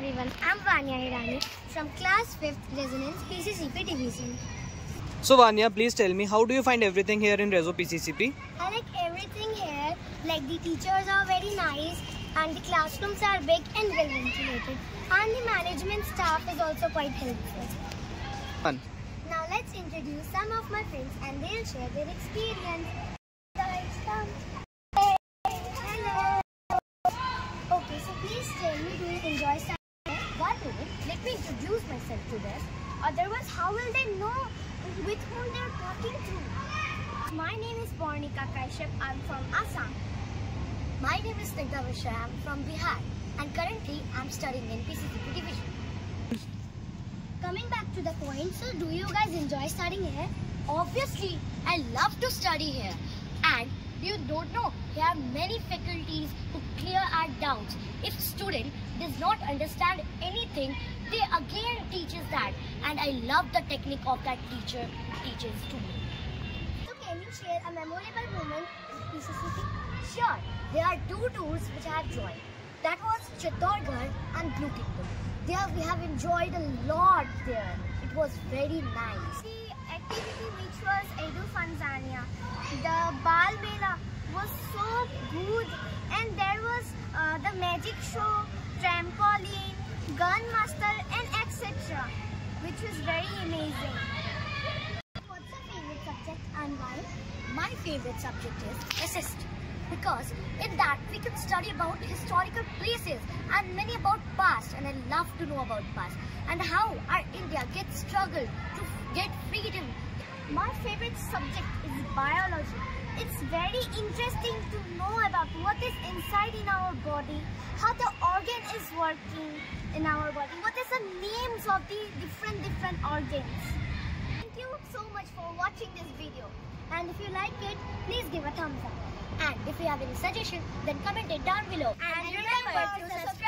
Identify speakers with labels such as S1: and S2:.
S1: everyone, I'm Vanya Hirani from class 5th Resonance PCCP division.
S2: So Vanya, please tell me, how do you find everything here in Reso PCCP?
S1: I like everything here, like the teachers are very nice and the classrooms are big and well ventilated and the management staff is also quite helpful.
S2: Fun.
S1: Now let's introduce some of my friends and they'll share their experience. Guys, come. Hey, hello. Okay, so please tell me, do you enjoy studying here? One minute, let me introduce myself to them. Otherwise, how will they know with whom they're talking to? My name is Bornika Kashyap. I'm from Assam. My name is Snigdha Mishra. I'm from Bihar. And currently, I'm studying in PCCP division. Coming back to the point, so do you guys enjoy studying here? Obviously, I love to study here. And you don't know, there are many faculties who clear our doubts. If student does not understand anything, they teaches that. And I love the technique of that teacher teaches to me. So can you share a memorable moment in PCCP? Sure. There are two tours which I have joined. That was Chittorgarh and Blue Kingdom. There we have enjoyed a lot there. It was very nice. The activity which was Edu Fanzania, the Bal Mela was so good and there was uh, the magic show, trampoline, gun master. Which was very amazing. What's your favorite subject and why? My favorite subject is SST because in that we can study about historical places and many about past and I love to know about past and how our India gets struggled to get freedom. My favorite subject is biology. It's very interesting to know about what is inside in our body, how the organ is working in our body, what is the names of the different different organs. Thank you so much for watching this video. And if you like it, please give a thumbs up. And if you have any suggestion, then comment it down below. And remember to subscribe.